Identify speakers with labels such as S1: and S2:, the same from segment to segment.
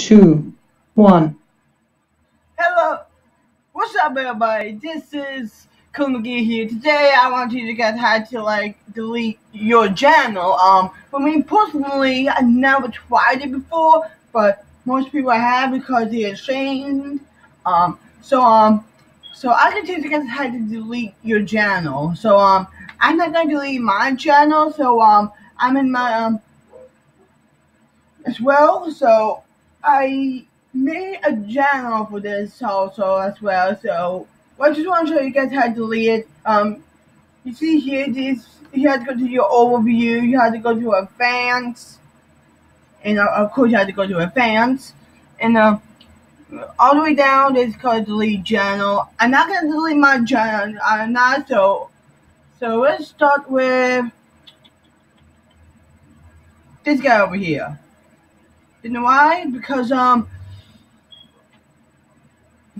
S1: two, one.
S2: Hello, what's up, everybody? This is McGhee here. Today, I want you to get how to like delete your channel. Um, for me personally, I never tried it before, but most people have because they're ashamed. Um, so um, so I can teach you guys how to delete your channel. So um, I'm not gonna delete my channel. So um, I'm in my um as well. So I made a channel for this also as well. So I just want to show you guys how to delete it. Um, you see here, this you have to go to your overview. You have to go to advanced, and uh, of course you have to go to advanced, and uh, all the way down is called delete channel. I'm not gonna delete my channel. I'm not so. So let's start with this guy over here. You know why? Because um.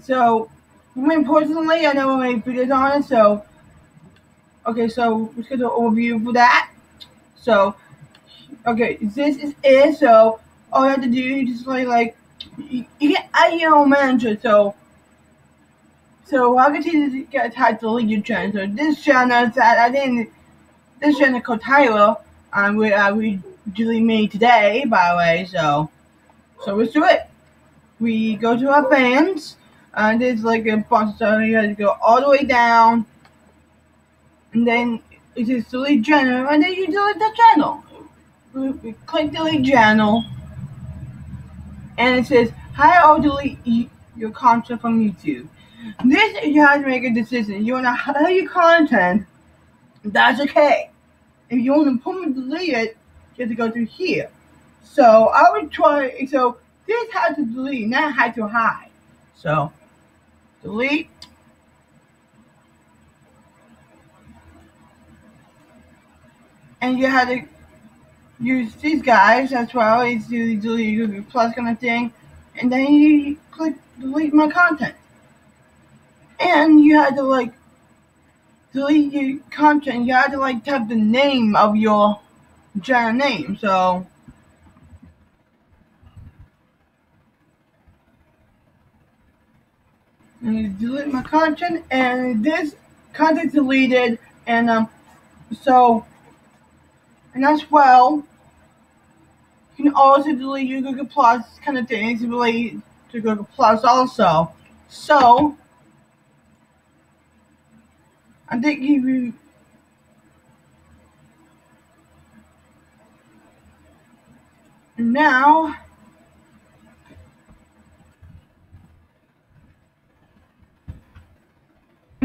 S2: So, me personally, I never made videos on it. So, okay. So let's get the overview for that. So, okay, this is it. So all you have to do is just like like you, can add your manager. So. So I'll continue to get tied to your channel. So this channel is that I didn't. This channel called Tyler. Um, we uh, we delete me today, by the way. So, so let's do it. We go to our fans, and it's like a of stuff. You have to go all the way down, and then it says delete channel, and then you delete the channel. We, we click delete channel, and it says hi, I'll delete your content from YouTube. This you have to make a decision. You want to hide your content, that's okay. If you want to permanently delete it, you have to go through here. So I would try. So this had to delete, not had to hide. So delete. And you had to use these guys as well. It's do the delete Plus kind of thing. And then you click delete my content. And you had to like delete your content. You had to like type the name of your channel name. So and you delete my content and this content deleted and um so and as well you can also delete your Google Plus kind of things related to Google Plus also. So I think if you now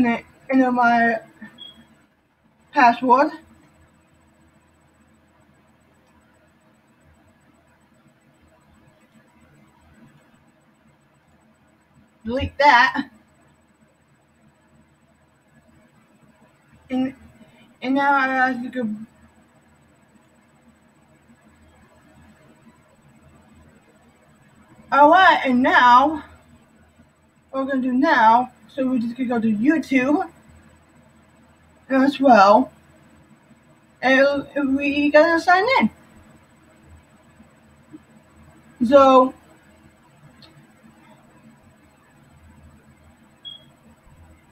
S2: enter my password. Delete that. And and now I have to go Alright, and now what we're gonna do now, so we're just gonna go to YouTube as well. And we gotta sign in. So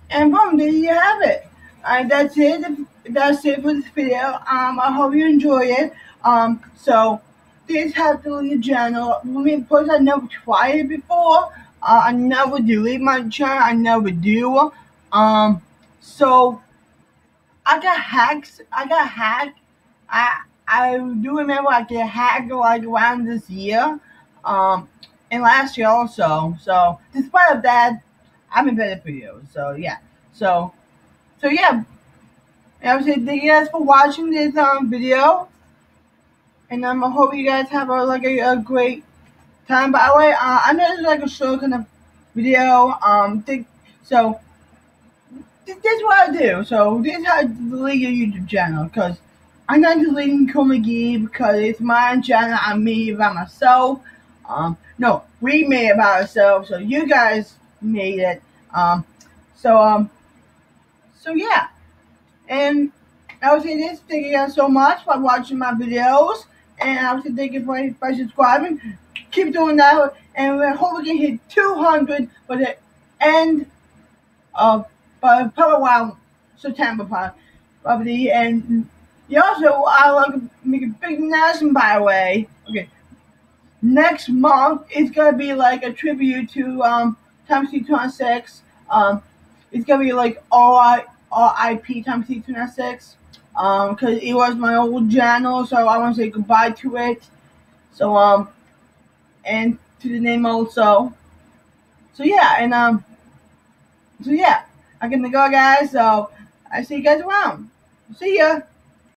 S2: and boom, there you have it. And that's it. That's it for this video. Um, I hope you enjoy it. Um, so this has to leave channel. I mean, plus I never tried it before. Uh, I never delete my channel. I never do. Um, so I got hacks. I got hacked. I I do remember I get hacked like around this year. Um, and last year also. So despite of that, I'm in better videos. So yeah. So so yeah. And I would say thank you guys for watching this um video. And um, I hope you guys have a like a, a great time. By the way, uh, I know it's like a short kind of video. Um, think, so this, this is what I do. So this is how to delete your YouTube channel because I'm not deleting McGhee because it's my channel. I made it by myself. Um, no, we made it by ourselves. So you guys made it. Um, so um, so yeah, and I would say this. Thank you guys so much for watching my videos, and I say thank you for, for subscribing. Keep doing that, and we hope we can hit 200 by the end of by probably around September probably. And you also, I like make a big announcement by the way. Okay, next month is gonna be like a tribute to um Tom C 26. Um, it's gonna be like all I IP Tom C 26. Um, cause it was my old channel, so I want to say goodbye to it. So um, and to the name also. So yeah, and um, so yeah, I'm gonna go, guys. So I see you guys around. See ya.